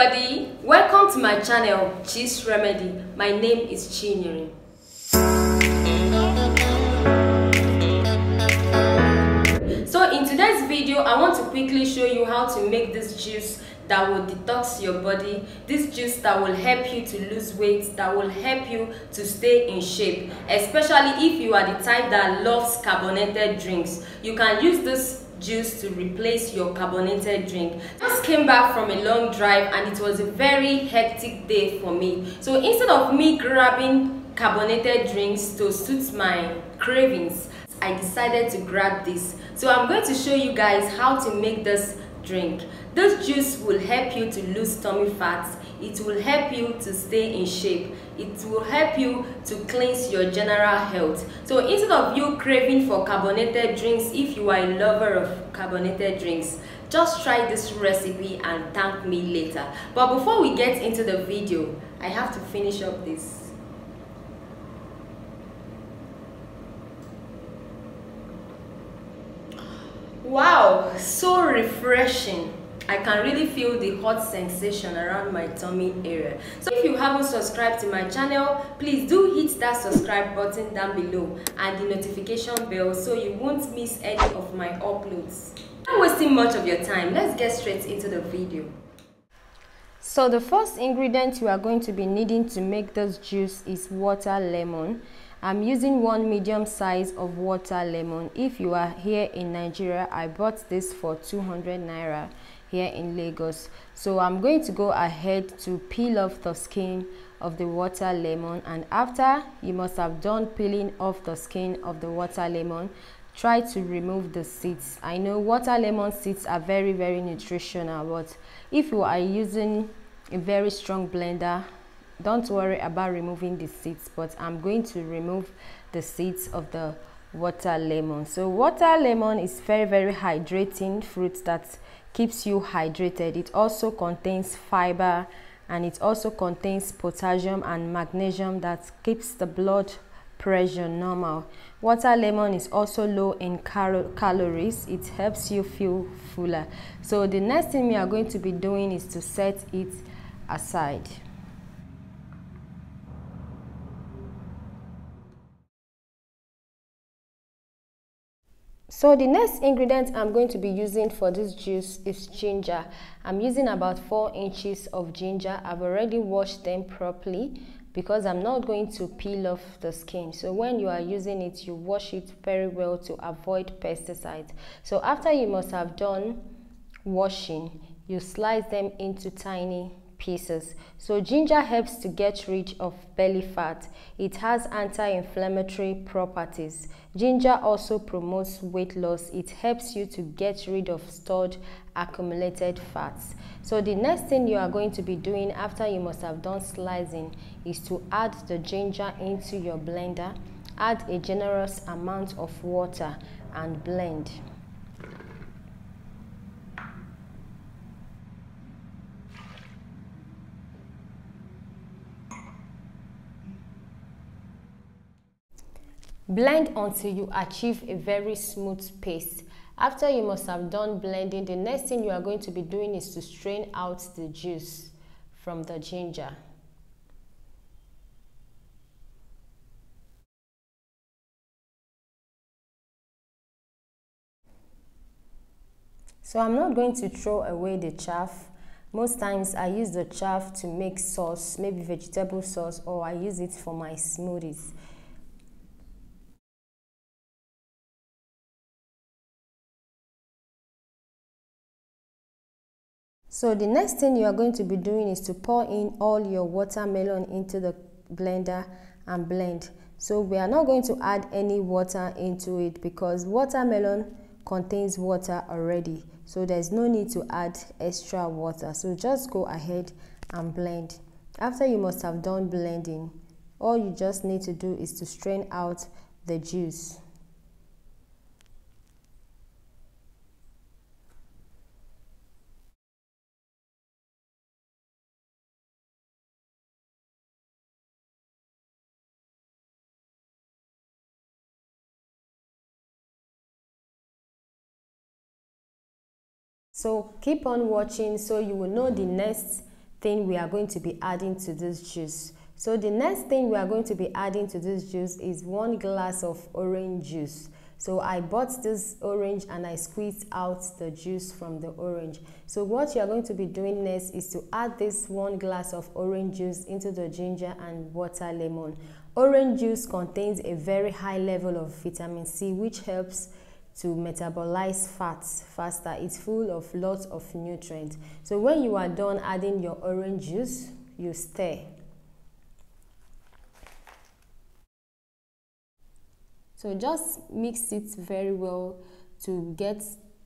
everybody, welcome to my channel Chi's Remedy. My name is Chinyere. So in today's video, I want to quickly show you how to make this juice that will detox your body this juice that will help you to lose weight that will help you to stay in shape especially if you are the type that loves carbonated drinks you can use this juice to replace your carbonated drink just came back from a long drive and it was a very hectic day for me so instead of me grabbing carbonated drinks to suit my cravings I decided to grab this so I'm going to show you guys how to make this drink. This juice will help you to lose tummy fat. It will help you to stay in shape. It will help you to cleanse your general health. So instead of you craving for carbonated drinks, if you are a lover of carbonated drinks, just try this recipe and thank me later. But before we get into the video, I have to finish up this. Wow, so refreshing. I can really feel the hot sensation around my tummy area. So if you haven't subscribed to my channel, please do hit that subscribe button down below and the notification bell so you won't miss any of my uploads. Not wasting much of your time, let's get straight into the video. So the first ingredient you are going to be needing to make this juice is water lemon. I'm using one medium size of water lemon. If you are here in Nigeria, I bought this for 200 Naira here in Lagos. So I'm going to go ahead to peel off the skin of the water lemon and after you must have done peeling off the skin of the water lemon, try to remove the seeds. I know water lemon seeds are very very nutritional but if you are using a very strong blender don't worry about removing the seeds but i'm going to remove the seeds of the water lemon. So water lemon is very very hydrating fruit that keeps you hydrated. It also contains fiber and it also contains potassium and magnesium that keeps the blood pressure normal. Water lemon is also low in cal calories. It helps you feel fuller. So the next thing we are going to be doing is to set it aside So the next ingredient I'm going to be using for this juice is ginger. I'm using about 4 inches of ginger. I've already washed them properly because I'm not going to peel off the skin. So when you are using it, you wash it very well to avoid pesticides. So after you must have done washing, you slice them into tiny pieces. So ginger helps to get rid of belly fat. It has anti-inflammatory properties. Ginger also promotes weight loss. It helps you to get rid of stored accumulated fats. So the next thing you are going to be doing after you must have done slicing is to add the ginger into your blender. Add a generous amount of water and blend. Blend until you achieve a very smooth paste. After you must have done blending, the next thing you are going to be doing is to strain out the juice from the ginger. So I'm not going to throw away the chaff. Most times I use the chaff to make sauce, maybe vegetable sauce, or I use it for my smoothies. So the next thing you are going to be doing is to pour in all your watermelon into the blender and blend. So we are not going to add any water into it because watermelon contains water already. So there's no need to add extra water. So just go ahead and blend. After you must have done blending, all you just need to do is to strain out the juice. So keep on watching so you will know the next thing we are going to be adding to this juice. So the next thing we are going to be adding to this juice is one glass of orange juice. So I bought this orange and I squeezed out the juice from the orange. So what you are going to be doing next is to add this one glass of orange juice into the ginger and water lemon. Orange juice contains a very high level of vitamin C which helps to metabolize fats faster. It's full of lots of nutrients. So when you are done adding your orange juice, you stir. So just mix it very well to get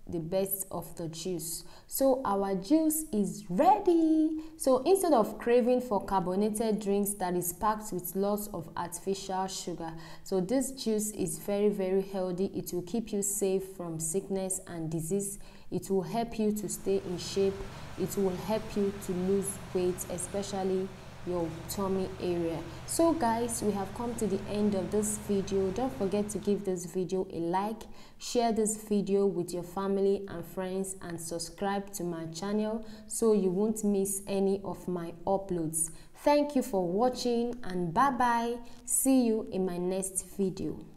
the best of the juice. So our juice is ready. So instead of craving for carbonated drinks that is packed with lots of artificial sugar, so this juice is very very healthy. It will keep you safe from sickness and disease. It will help you to stay in shape. It will help you to lose weight, especially your tummy area. So guys we have come to the end of this video. Don't forget to give this video a like share this video with your family and friends and subscribe to my channel so you won't miss any of my uploads. Thank you for watching and bye bye see you in my next video